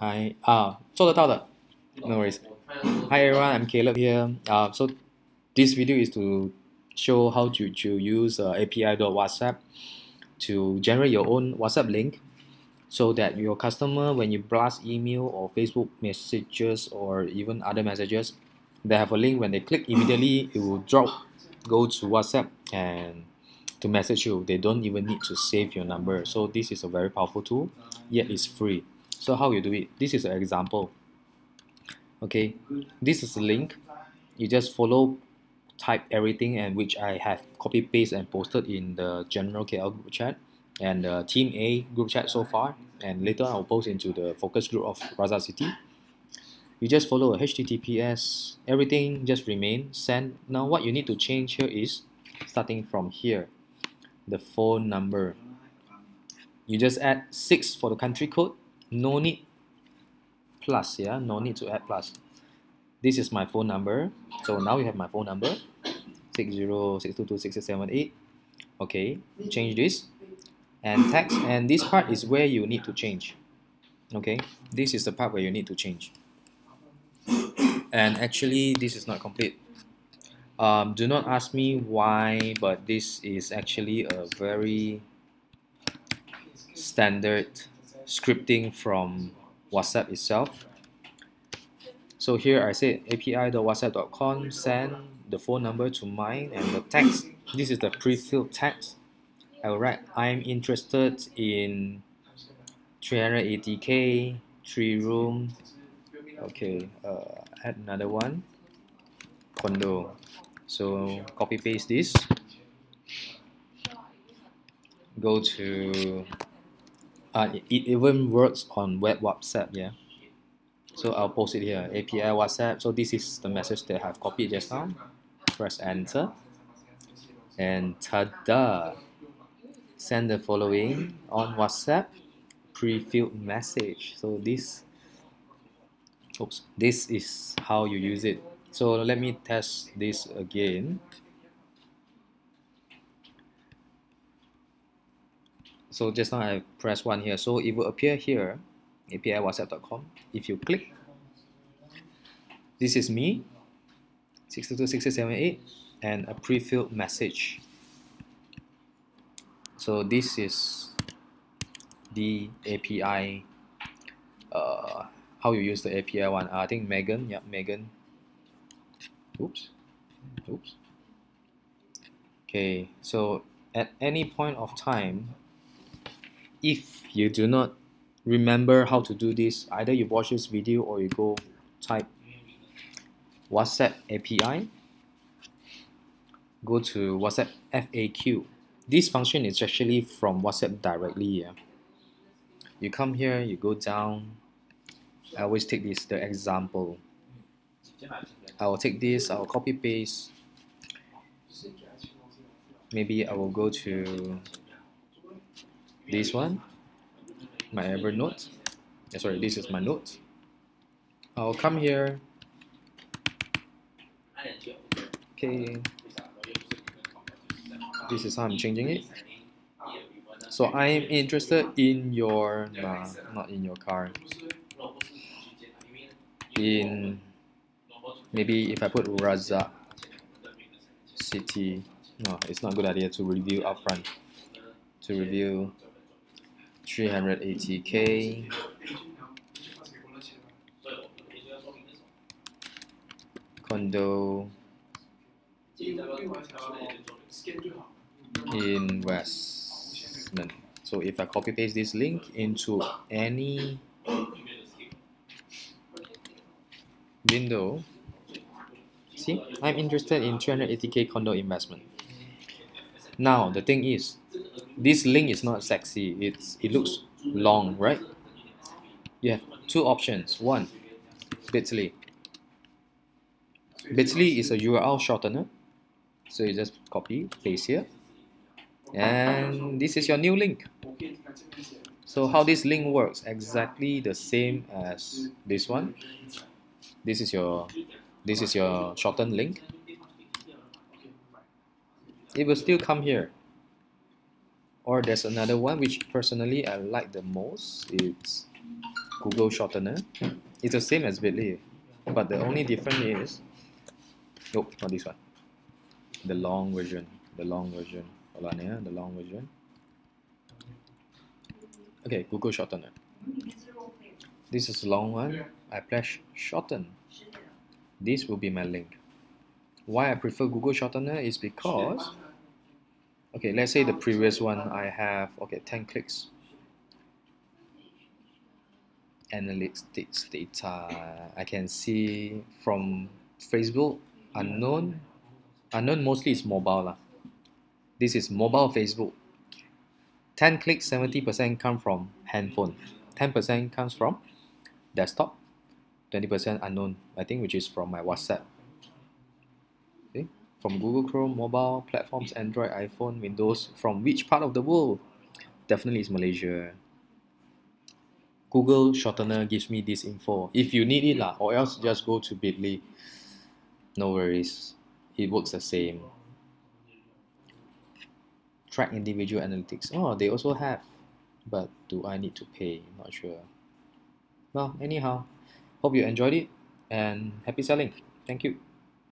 Hi 啊，做得到的。No worries. Hi everyone, I'm Caleb here. Uh, so this video is to show how to, to use uh, API.WhatsApp to generate your own WhatsApp link so that your customer, when you blast email or Facebook messages or even other messages, they have a link. When they click, immediately it will drop, go to WhatsApp and to message you. They don't even need to save your number. So this is a very powerful tool, yet it's free. So how you do it? This is an example. Okay, this is a link. You just follow, type everything, and which I have copy paste and posted in the general KL group chat and Team A group chat so far. And later I'll post into the focus group of Raza City. You just follow a HTTPS. Everything just remain send. Now what you need to change here is starting from here, the phone number. You just add six for the country code. No need plus yeah? No need to add plus. This is my phone number. So now you have my phone number. 60622678 okay change this. And text and this part is where you need to change. Okay this is the part where you need to change. And actually this is not complete um, do not ask me why but this is actually a very standard scripting from WhatsApp itself. So here I said api.whatsapp.com send the phone number to mine and the text. This is the pre-filled text. I will write I'm interested in 380k, three room. Okay, uh, add another one. Condo. So copy paste this. Go to uh, it, it even works on web WhatsApp, yeah. So I'll post it here, API WhatsApp. So this is the message that I've copied just now. Press enter. And ta-da! Send the following on WhatsApp pre-filled message. So this, oops, this is how you use it. So let me test this again. so just now I press one here. So it will appear here API whatsapp.com if you click this is me 6226678 and a pre-filled message. So this is the API uh, how you use the API one. I think Megan yeah Megan oops oops okay so at any point of time if you do not remember how to do this, either you watch this video or you go type WhatsApp API, go to WhatsApp FAQ. This function is actually from WhatsApp directly. Yeah. You come here, you go down. I always take this, the example. I will take this, I will copy paste. Maybe I will go to this one my Evernote. Yeah, sorry this is my note. I'll come here. Okay. This is how I'm changing it. So I'm interested in your nah, not in your car. In maybe if I put Raza city no it's not a good idea to review upfront. To review 380k condo investment. So if I copy paste this link into any window see I'm interested in 380k condo investment. Now the thing is this link is not sexy. It's it looks long right? You have two options. One bit.ly bit.ly is a url shortener. So you just copy paste here. And this is your new link. So how this link works? Exactly the same as this one. This is your this is your shortened link it will still come here or there's another one which personally I like the most it's Google shortener. It's the same as Bitly, but the only difference is, nope, not this one. The long version, the long version. Hold on, yeah, the long version. Okay, Google shortener. This is long one. I press shorten. This will be my link. Why I prefer Google shortener is because, okay, let's say the previous one I have, okay, 10 clicks analytics data. I can see from Facebook unknown. Unknown mostly is mobile. Lah. This is mobile Facebook. 10 clicks, 70% come from handphone. 10% comes from desktop. 20% unknown, I think, which is from my WhatsApp. Okay? From Google Chrome, mobile platforms, Android, iPhone, Windows. From which part of the world? Definitely is Malaysia. Google shortener gives me this info. If you need it, lah, or else just go to Bitly. No worries. It works the same. Track individual analytics. Oh, they also have. But do I need to pay? Not sure. Well, anyhow, hope you enjoyed it and happy selling. Thank you.